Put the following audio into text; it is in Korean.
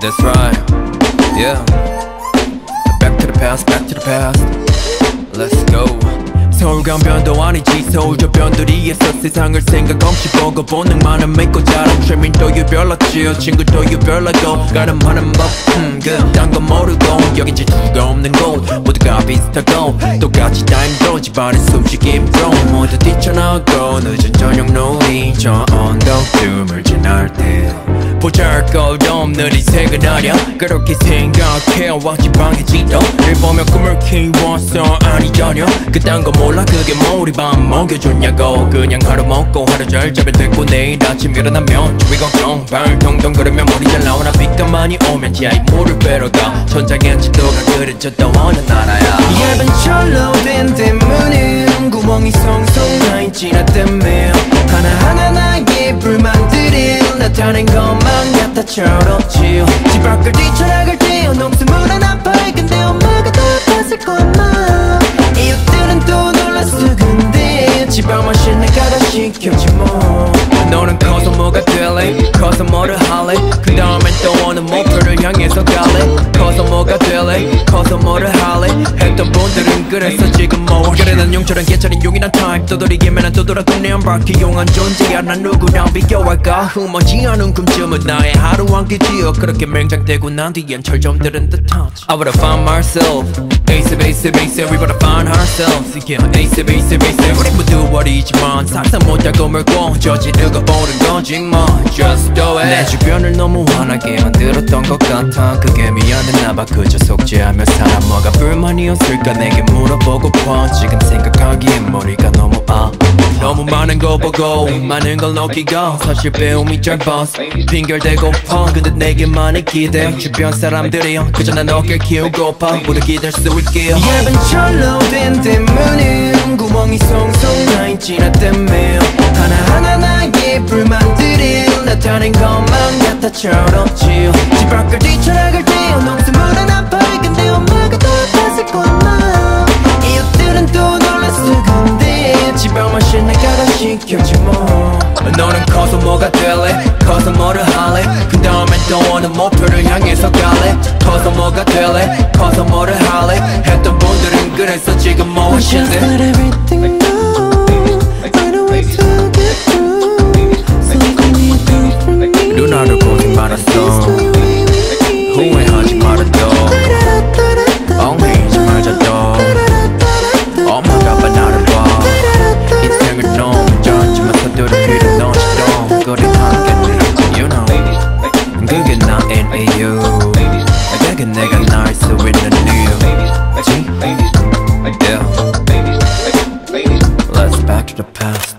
That's right. Yeah. Back to the past, back to the past. Let's go. 서울 강변도 아니지 서울 저 변두리에서 세상을 생각 없이 보고 본능만은 믿고 자란 최민도 유별났지 친구도 유별나고 가는 많은 법 음, 그딴 건 모르고 여긴 질투가 없는 곳 모두가 비슷하고 똑같이 다 힘들어 집안에 숨쉬기 힘들어 모두 뛰쳐나고 늦은 저녁 놀이 저 언덕쯤을 지날 때 보잘 것 없는 인생은 아냐 그렇게 생각해 와 지방의 지도. 를 보며 꿈을 키웠어 아니 전혀 그딴 거 몰라 그게 뭐 우리 밥 먹여줬냐고. 그냥 하루 먹고 하루 잘 자면 됐고 내일 아침 일어나면 주위 걱정 발 동동 그러면 머리 잘 나오나. 비가 많이 오면 지하에 물을 빼러 가. 천장엔 지도가 그려졌다 어느 나라야. 얇은 철로 된 대문 나타낸 것만 같아 철없지 집 밖을 뛰쳐나갈 때 녹수물 하나 밝은데 엄마가 다 봤을 아마 이웃들은 또 놀랐어 근데 집안 맛있는 가다 시켰지 뭐. 너는 커서 뭐가 될래? 커서 뭐를 할래? 그 다음엔 또 어느 목표를 향해서 갈래? 커서 뭐가 될래? 커서 뭐를 그래서 지금 뭐 그래 난 용처럼 괜찮은 용이란 타입. 떠돌이기면 난 떠돌아도 내 안바퀴 용한 존재야. 난 누구랑 비교할까? 흠하지 않은 꿈쯤은 나의 하루 한 끼지요 그렇게 맹장되고 난 뒤엔 철점들은 듯하지 I would have found myself Ace base base everybody find ourselves yeah Ace base base 우리 모두 어리지만 상상 못하고 멀고 저지르고 보는 거짓말 Just do it. 내 주변을 너무 환하게 만들었던 것 같아. 그게 미안했나봐. 그저 속죄하며 살아 뭐가 불만이었을까? 내게 물어보고파 지금 생각하기엔 머리가 너무 많은 거 보고 많은 걸 느끼고 사실 배움이 짧아서 핑결대고파 근데 내게만의 기대. 주변 사람들이 그저 난 어깨를 키우고파 모두 기댈 수 있게 얇은 철로 된 대문은 구멍이 송송 나 있지 나 때문에. 하나하나 나의 불만들이 나타낸 것만 같아 철없지 집 밖을 뛰쳐나 가다 시켰지 뭐 너는 커서 뭐가 될래? 커서 뭐를 할래? 그 다음엔 또 어느 목표를 향해서 갈래? 커서 뭐가 될래? 커서 뭐를 할래? 했던 분들은 그래서 지금 뭐 Just 하신대 let everything go I know what to get through 나의 이유 그게 내가 날수 있는 이유 G Yeah Let's back to the past